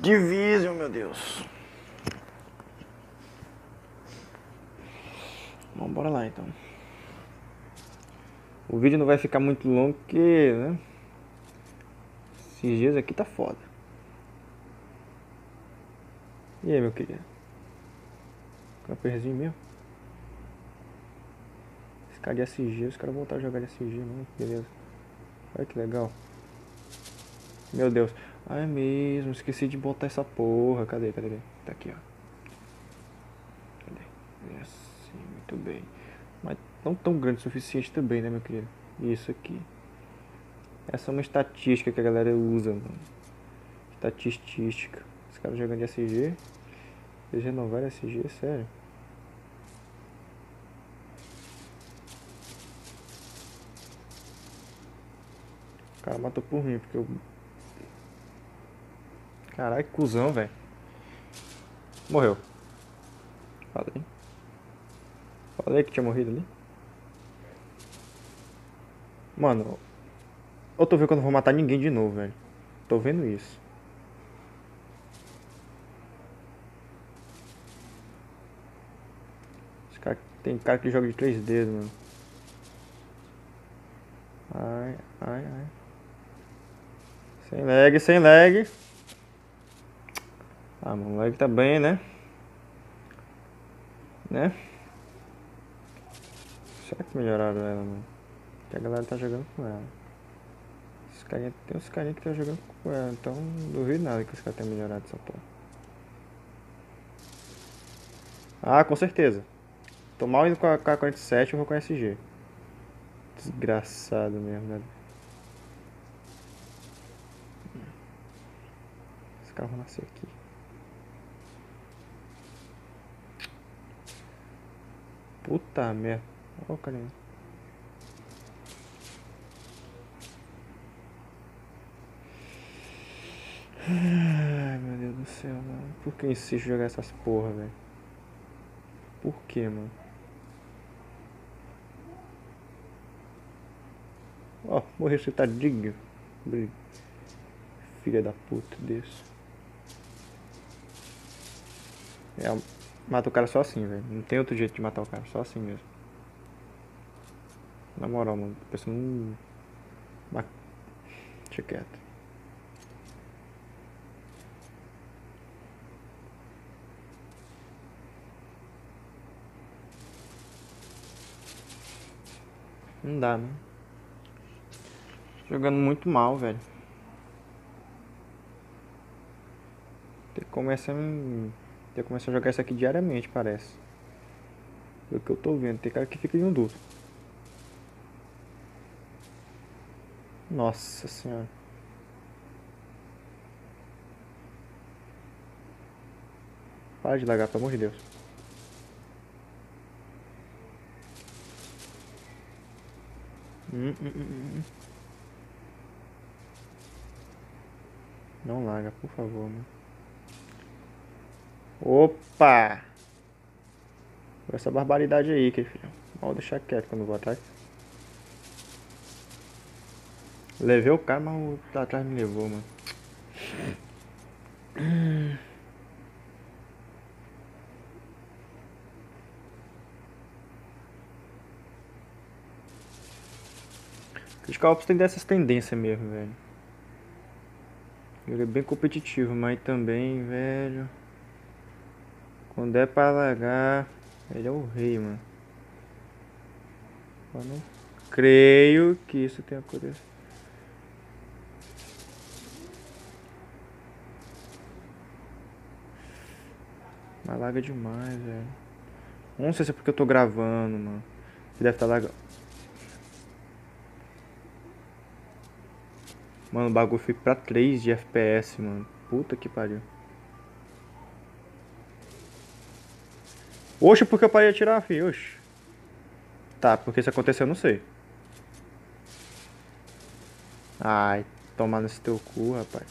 Division, meu Deus. Vamos bora lá então. O vídeo não vai ficar muito longo porque, né? Esses dias aqui tá foda. E aí, meu querido? Camperzinho mesmo? Esse cara de SG, os caras voltaram a jogar de SG, mano. Beleza. Olha que legal. Meu Deus. Ah, é mesmo. Esqueci de botar essa porra. Cadê? Cadê? Tá aqui, ó. Cadê? É assim, muito bem. Mas não tão grande o suficiente também, né, meu querido? Isso aqui. Essa é uma estatística que a galera usa, mano. Estatística. Os caras jogando de SG. Eles renovaram SG, sério. O cara matou por mim, porque eu. Caralho, cuzão, velho. Morreu. Falei. Falei que tinha morrido ali. Mano, eu tô vendo que eu não vou matar ninguém de novo, velho. Tô vendo isso. Cara, tem cara que joga de três dedos, mano. Ai, ai, ai. Sem lag, sem lag. Ah, mano, o tá bem, né? Né? Será que melhoraram ela, mano? Que a galera tá jogando com ela. Os carinha, tem uns carinha que tá jogando com ela, então não duvido nada que os caras tenham melhorado essa porra. Ah, com certeza. Tô mal indo com a K47 eu vou com a SG. Desgraçado mesmo, né? Esse carro nasceu aqui. Puta merda. Olha o carinha. Ai meu Deus do céu, mano. Por que insisto em jogar essas porra, velho? Por que, mano? Ó, oh, morreu citadinho. Filha da puta desse. É, mata o cara só assim, velho. Não tem outro jeito de matar o cara, só assim mesmo. Na moral, mano. A pessoa não. Deixa quieto. Não dá, né? Jogando muito mal, velho. Tem que começar, tem que começar a jogar isso aqui diariamente, parece. Pelo que eu tô vendo, tem cara que fica em um duro. Nossa senhora. Para de lagar, pelo amor de Deus. Hum, hum, hum, Não larga, por favor, mano. Opa! Essa barbaridade aí, que filho. Vou deixar quieto quando vou atrás. Levei o cara, mas o tá atrás me levou, mano. Os Calpos tem dessas tendências mesmo, velho. Ele é bem competitivo, mas também, velho. Quando é pra largar, ele é o rei, mano. Eu não creio que isso tenha acontecido. Mas larga demais, velho. Não sei se é porque eu tô gravando, mano. Deve estar tá largando. Mano, o bagulho foi pra 3 de FPS, mano. Puta que pariu. Oxe, porque eu parei de atirar, filho? Oxe. Tá, porque isso aconteceu, eu não sei. Ai, tomar nesse teu cu, rapaz.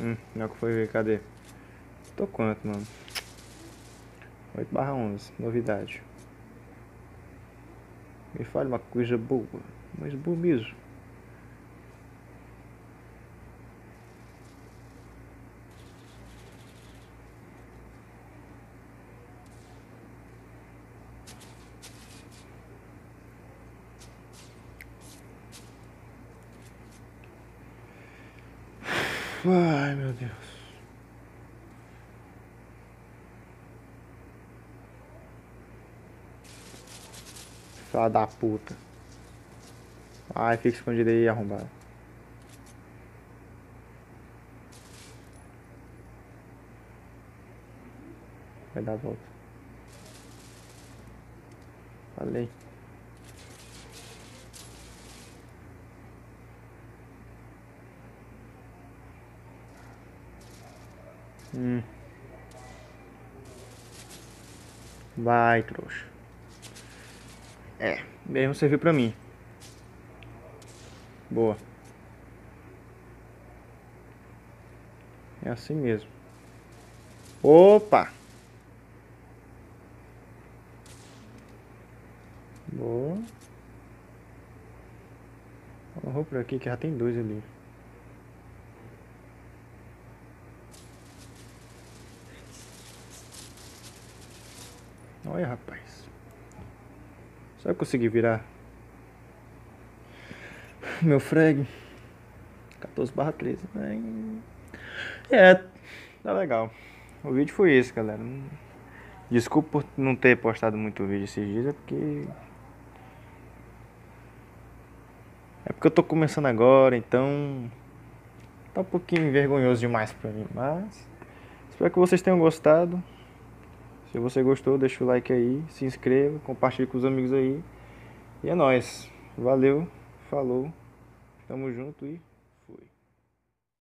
Hum, não é que foi ver, cadê? Tô quanto, mano? 8 barra 11, novidade. Me fale uma coisa boa, mas boa mesmo. Ai meu Deus. Filha da puta. Ai, fica escondido aí, arrombado. Vai dar a volta. Falei. Hum. Vai, trouxa. É, mesmo serviu pra mim. Boa. É assim mesmo. Opa! Boa. Vou por aqui que já tem dois ali. Olha, rapaz. Só eu consegui virar. Meu frag. 14 barra 13. É, tá legal. O vídeo foi esse, galera. Desculpa por não ter postado muito vídeo esses dias, é porque... É porque eu tô começando agora, então... Tá um pouquinho vergonhoso demais pra mim, mas... Espero que vocês tenham gostado. Se você gostou, deixa o like aí, se inscreva, compartilhe com os amigos aí. E é nóis. Valeu, falou, tamo junto e.